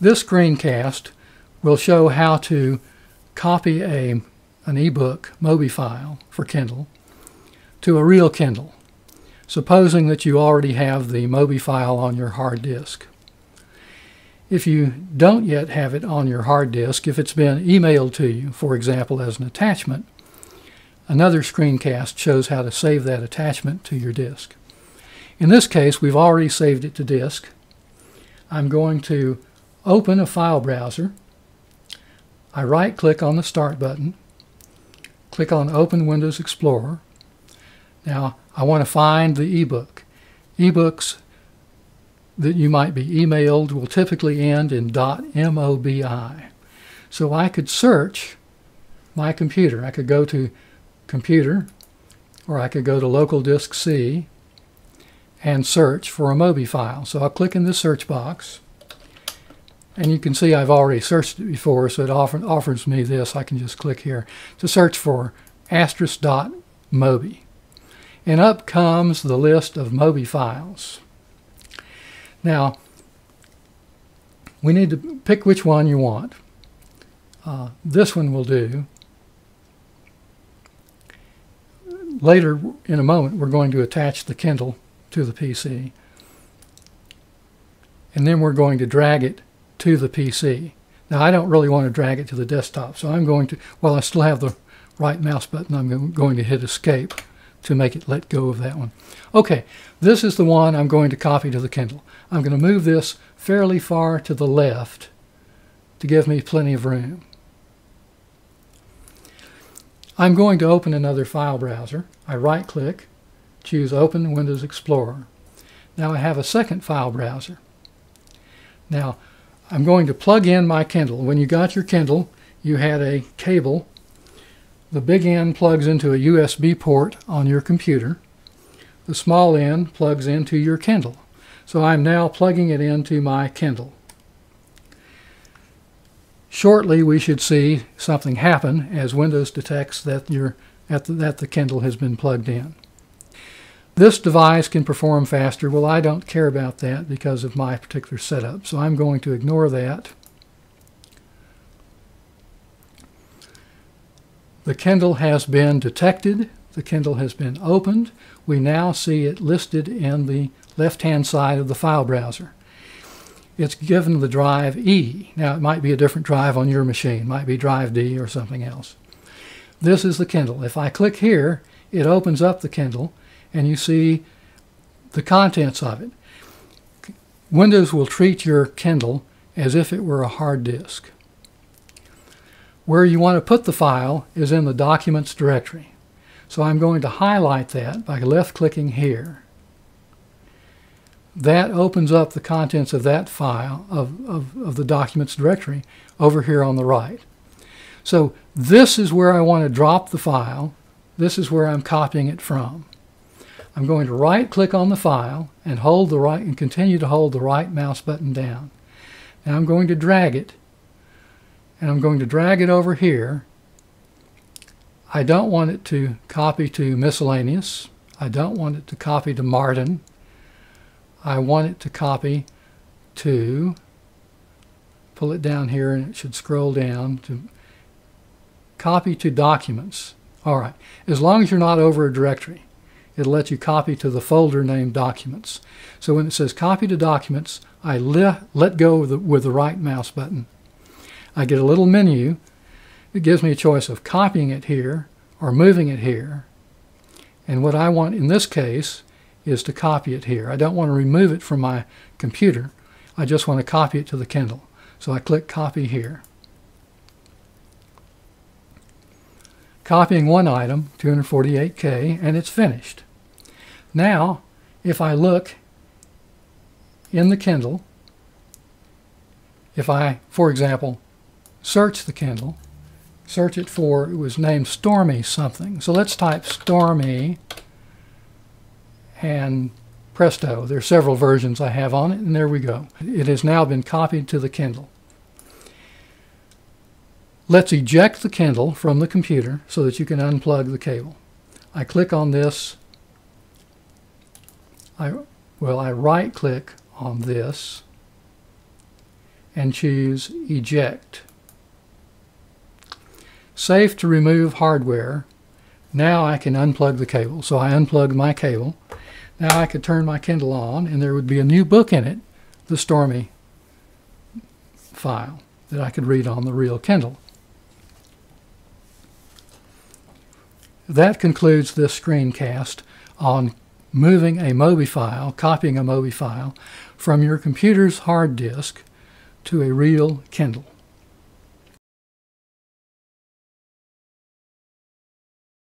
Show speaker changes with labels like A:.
A: This screencast will show how to copy a, an ebook Mobi file for Kindle to a real Kindle, supposing that you already have the Mobi file on your hard disk. If you don't yet have it on your hard disk, if it's been emailed to you, for example, as an attachment, another screencast shows how to save that attachment to your disk. In this case, we've already saved it to disk. I'm going to open a file browser. I right-click on the Start button, click on Open Windows Explorer. Now, I want to find the ebook. Ebooks that you might be emailed will typically end in .mobi. So I could search my computer. I could go to computer or I could go to local disk C and search for a Mobi file. So I'll click in the search box and you can see I've already searched it before so it offer, offers me this. I can just click here to search for asterisk.mobi. And up comes the list of Mobi files. Now, we need to pick which one you want. Uh, this one will do. Later, in a moment, we're going to attach the Kindle to the PC. And then we're going to drag it to the PC. Now, I don't really want to drag it to the desktop, so I'm going to, while I still have the right mouse button, I'm going to hit Escape to make it let go of that one. Okay, this is the one I'm going to copy to the Kindle. I'm going to move this fairly far to the left to give me plenty of room. I'm going to open another file browser. I right click, choose Open Windows Explorer. Now I have a second file browser. Now I'm going to plug in my Kindle. When you got your Kindle, you had a cable. The big end plugs into a USB port on your computer. The small end plugs into your Kindle. So I'm now plugging it into my Kindle. Shortly, we should see something happen as Windows detects that, you that the Kindle has been plugged in. This device can perform faster. Well, I don't care about that because of my particular setup, so I'm going to ignore that. The Kindle has been detected. The Kindle has been opened. We now see it listed in the left-hand side of the file browser. It's given the drive E. Now, it might be a different drive on your machine. It might be drive D or something else. This is the Kindle. If I click here, it opens up the Kindle, and you see the contents of it. Windows will treat your Kindle as if it were a hard disk. Where you want to put the file is in the Documents directory. So I'm going to highlight that by left-clicking here that opens up the contents of that file of, of, of, the documents directory over here on the right. So this is where I want to drop the file. This is where I'm copying it from. I'm going to right click on the file and hold the right and continue to hold the right mouse button down. Now I'm going to drag it and I'm going to drag it over here. I don't want it to copy to miscellaneous. I don't want it to copy to Martin. I want it to copy to, pull it down here and it should scroll down to copy to documents. All right, as long as you're not over a directory, it'll let you copy to the folder named documents. So when it says copy to documents, I le let go the, with the right mouse button. I get a little menu. It gives me a choice of copying it here or moving it here. And what I want in this case is to copy it here. I don't want to remove it from my computer. I just want to copy it to the Kindle. So I click copy here. Copying one item, 248K, and it's finished. Now, if I look in the Kindle, if I, for example, search the Kindle, search it for, it was named Stormy something. So let's type Stormy and presto, there are several versions I have on it, and there we go. It has now been copied to the Kindle. Let's eject the Kindle from the computer so that you can unplug the cable. I click on this. I, well, I right click on this and choose Eject. Safe to remove hardware. Now I can unplug the cable. So I unplugged my cable. Now I could turn my Kindle on and there would be a new book in it, the Stormy file that I could read on the real Kindle. That concludes this screencast on moving a MOBI file, copying a MOBI file from your computer's hard disk to a real Kindle.